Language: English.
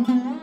Mm-hmm.